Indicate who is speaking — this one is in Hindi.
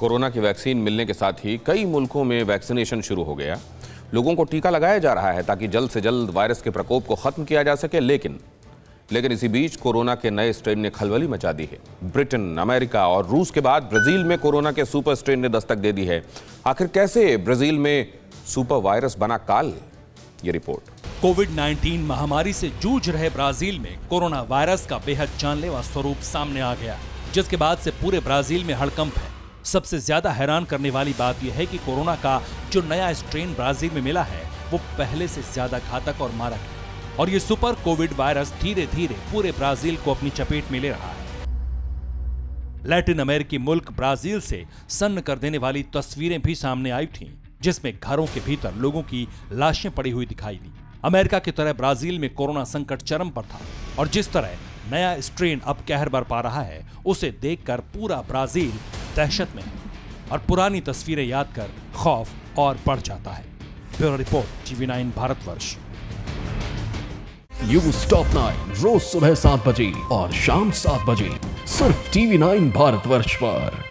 Speaker 1: कोरोना की वैक्सीन मिलने के साथ ही कई मुल्कों में वैक्सीनेशन शुरू हो गया। लोगों को टीका लगाया जा रहा है ताकि जल्द से जल्द वायरस के प्रकोप को खत्म किया जा सके, लेकिन लेकिन इसी बीच कोरोना के नए स्ट्रेन ने खलबली मचा दी है। ब्रिटेन, अमेरिका और रूस के बाद ब्राज़ील में कोरोना के सुपर स्ट्रेन ने दस्तक दे दी है। आखिर कैसे ब्राज़ील में सुपर वायरस बना काल? ये रिपोर्ट।
Speaker 2: कोविड 19 महामारी से जूझ रहे ब्राज़ील में कोरोना वायरस का बेहद जानलेवा स्वरूप सामने आ गया, जिसके बाद से पूरे ब्राज़ील में हड़कंप है। सबसे ज़्यादा हैरान करने वाली बात यह है कि कोरोना का जो नया स्ट्रेन ब्राज़ील में मिला है वो पहले से ज़्यादा घातक और मारक है। और ये सुपर कोविड वायरस धीरे धीरे पूरे ब्राज़ील को अपनी चपेट में ले रहा है। लैटिन अमेरिकी मुल्क ब्राज़ील से सन्न कर देने वाली तस्वीरें भी सामने आई थीं, जिसमें घरों के भीतर लोगों की लाशें पड़ी हुई दिखाई दी। अमेरिका की तरह ब्राज़ील में कोरोना संकट चरम पर था और जिस तरह नया स्ट्रेन अब कहर बर पा रहा है उसे देखकर पूरा ब्राज़ील दहशत में है और पुरानी तस्वीरें याद कर खौफ और बढ़ जाता है। Bureau report, TV nine Bharatvarsh
Speaker 3: you stop nine रोज सुबह सात बजे और शाम सात बजे, सिर्फ़ टीवी नाइन भारतवर्ष पर।